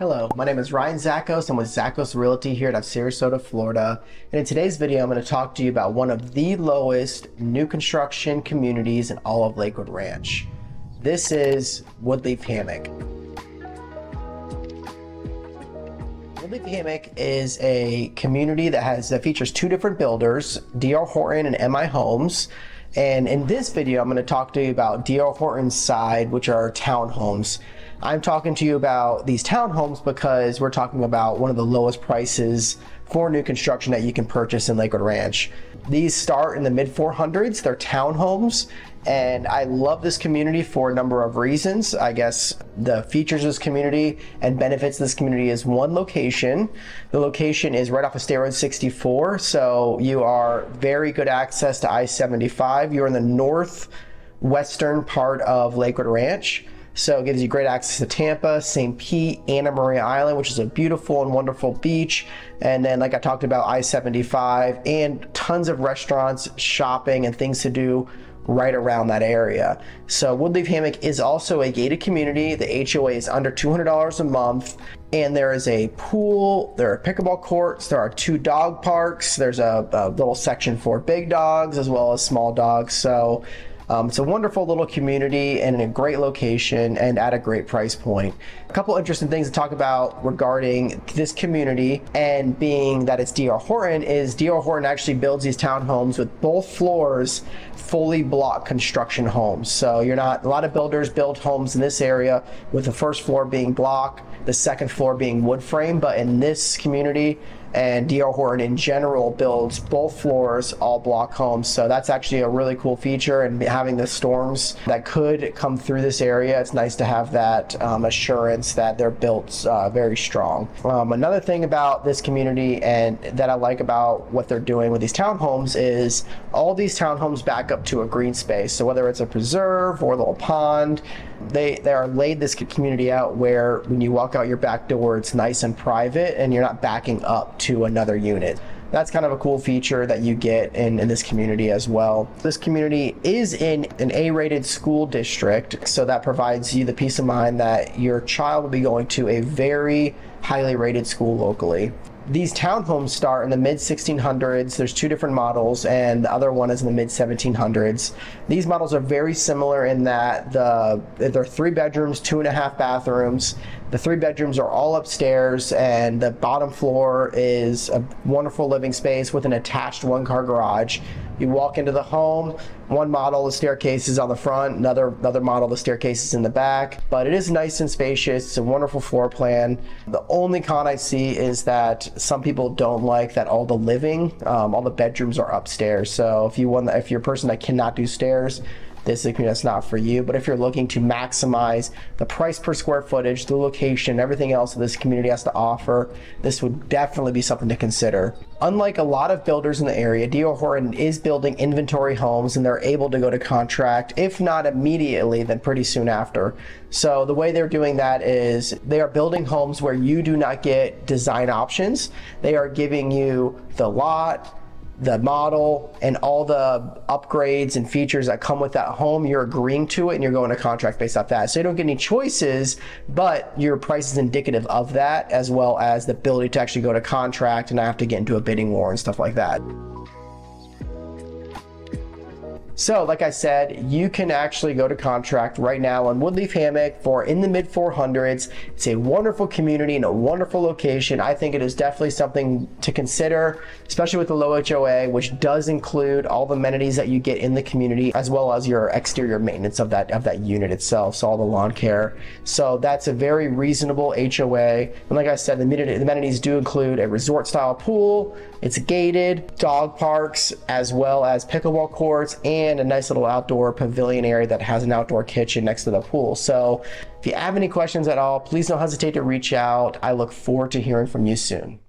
Hello, my name is Ryan Zachos. I'm with Zachos Realty here at Sarasota, Florida. And in today's video, I'm going to talk to you about one of the lowest new construction communities in all of Lakewood Ranch. This is Woodleaf Hammock. Woodleaf Hammock is a community that has that features two different builders, D.R. Horton and M.I. Homes. And in this video, I'm going to talk to you about D.R. Horton's side, which are townhomes. I'm talking to you about these townhomes because we're talking about one of the lowest prices for new construction that you can purchase in Lakewood Ranch. These start in the mid 400s. They're townhomes. And I love this community for a number of reasons. I guess the features of this community and benefits of this community is one location. The location is right off of State Road 64. So you are very good access to I 75. You're in the northwestern part of Lakewood Ranch. So it gives you great access to Tampa, St. Pete, Anna Maria Island, which is a beautiful and wonderful beach. And then, like I talked about, I 75 and tons of restaurants, shopping, and things to do right around that area. So Woodleaf Hammock is also a gated community. The HOA is under $200 a month and there is a pool, there are pickleball courts, there are two dog parks, there's a, a little section for big dogs as well as small dogs. So um, it's a wonderful little community and in a great location and at a great price point. A couple interesting things to talk about regarding this community and being that it's DR Horton is DR Horton actually builds these townhomes with both floors fully block construction homes. So you're not, a lot of builders build homes in this area with the first floor being block, the second floor being wood frame, but in this community, and Horton in general builds both floors all block homes. So that's actually a really cool feature. And having the storms that could come through this area, it's nice to have that um, assurance that they're built uh, very strong. Um, another thing about this community and that I like about what they're doing with these townhomes is all these townhomes back up to a green space. So whether it's a preserve or a little pond, they they are laid this community out where when you walk out your back door, it's nice and private, and you're not backing up to another unit. That's kind of a cool feature that you get in, in this community as well. This community is in an A-rated school district, so that provides you the peace of mind that your child will be going to a very highly rated school locally these townhomes start in the mid 1600s. There's two different models, and the other one is in the mid 1700s. These models are very similar in that the they're three bedrooms, two and a half bathrooms. The three bedrooms are all upstairs, and the bottom floor is a wonderful living space with an attached one car garage. You walk into the home, one model, the staircase is on the front, another, another model, the staircase is in the back, but it is nice and spacious. It's a wonderful floor plan. The only con I see is that some people don't like that all the living, um, all the bedrooms are upstairs. So if you want, if you're a person that cannot do stairs, this is that's not for you. But if you're looking to maximize the price per square footage, the location, everything else that this community has to offer, this would definitely be something to consider. Unlike a lot of builders in the area, D.R. Horton is building inventory homes and they're able to go to contract, if not immediately, then pretty soon after. So the way they're doing that is they are building homes where you do not get design options. They are giving you the lot, the model and all the upgrades and features that come with that home, you're agreeing to it and you're going to contract based off that. So you don't get any choices, but your price is indicative of that as well as the ability to actually go to contract and not have to get into a bidding war and stuff like that. So, like I said, you can actually go to contract right now on Woodleaf Hammock for in the mid 400s. It's a wonderful community and a wonderful location. I think it is definitely something to consider, especially with the low HOA, which does include all the amenities that you get in the community, as well as your exterior maintenance of that of that unit itself. So all the lawn care. So that's a very reasonable HOA. And like I said, the amenities do include a resort style pool. It's gated, dog parks, as well as pickleball courts and and a nice little outdoor pavilion area that has an outdoor kitchen next to the pool. So if you have any questions at all, please don't hesitate to reach out. I look forward to hearing from you soon.